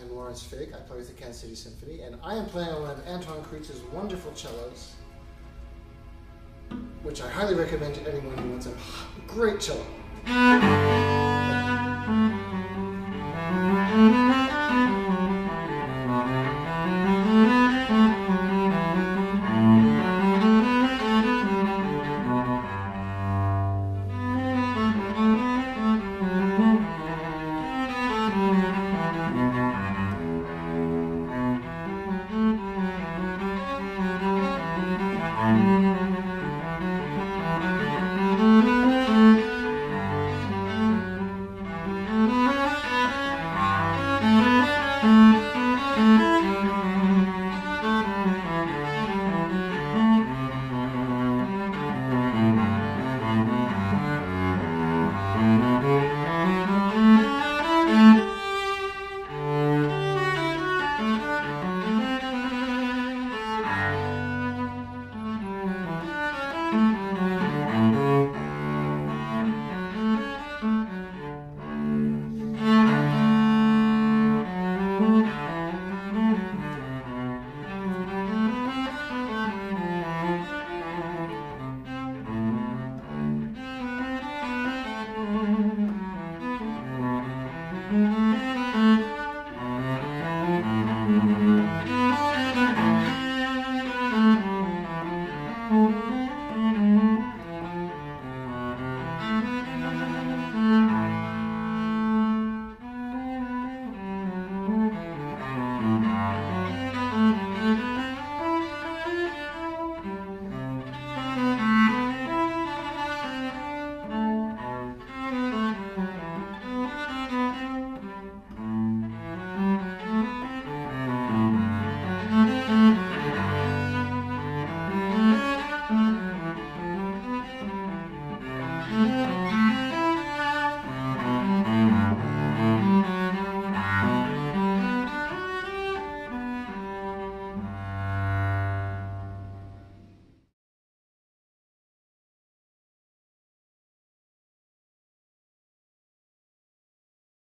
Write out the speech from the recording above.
I'm Lawrence Figg. I play with the Kansas City Symphony, and I am playing on one of Anton Krutz's wonderful cellos, which I highly recommend to anyone who wants a great cello. Thank